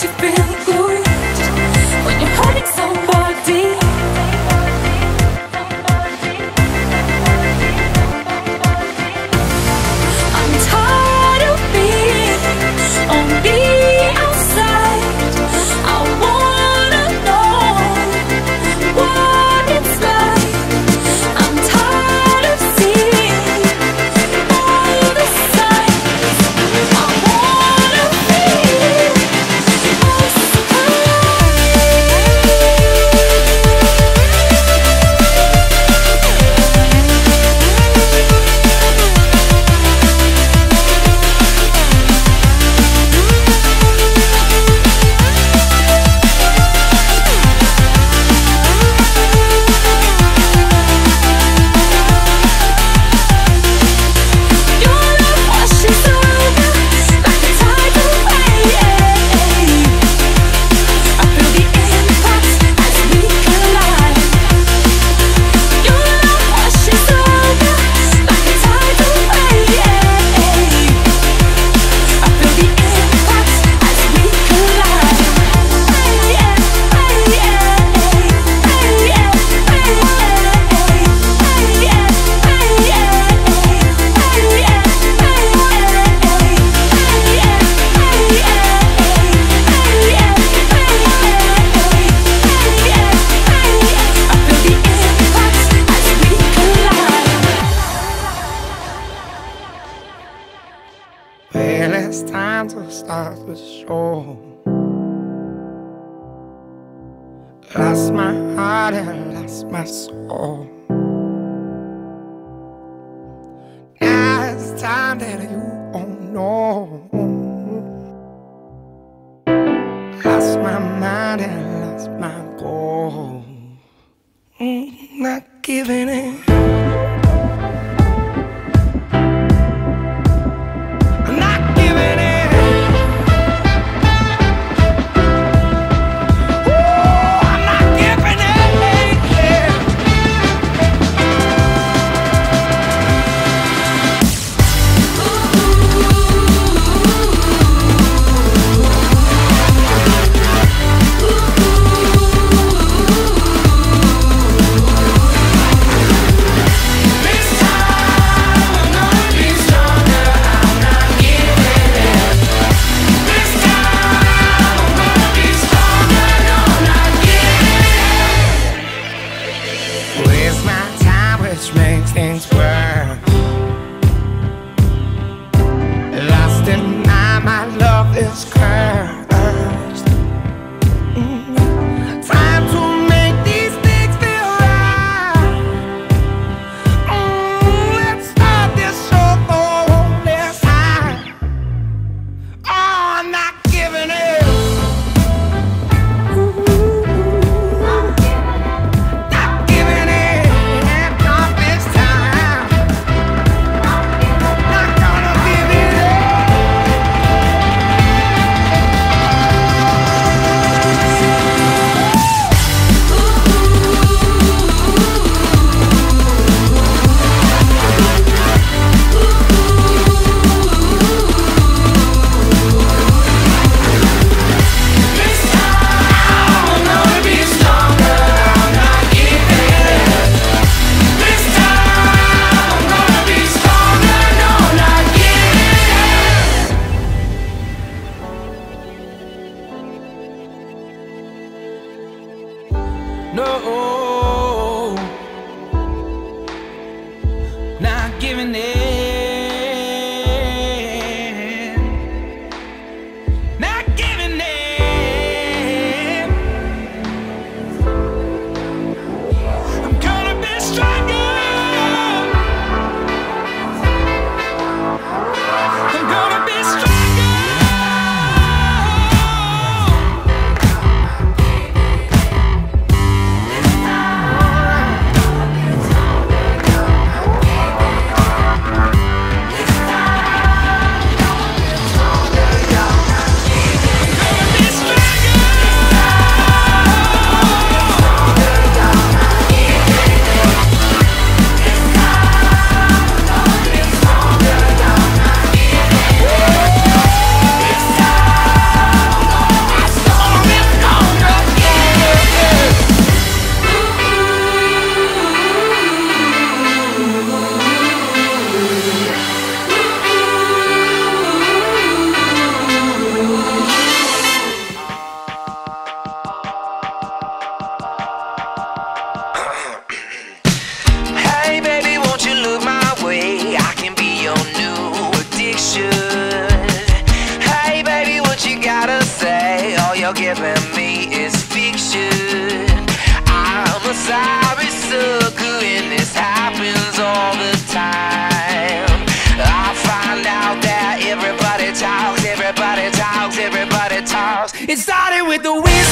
te pergunto. the soul. Lost my heart and lost my soul. Now it's time that you don't know. Lost my mind and lost my goal. Not giving in. which makes things worse. Lost in my, my love is cursed. giving it you're giving me is fiction. I'm a sorry sucker, and this happens all the time. I find out that everybody talks, everybody talks, everybody talks. It started with the wind.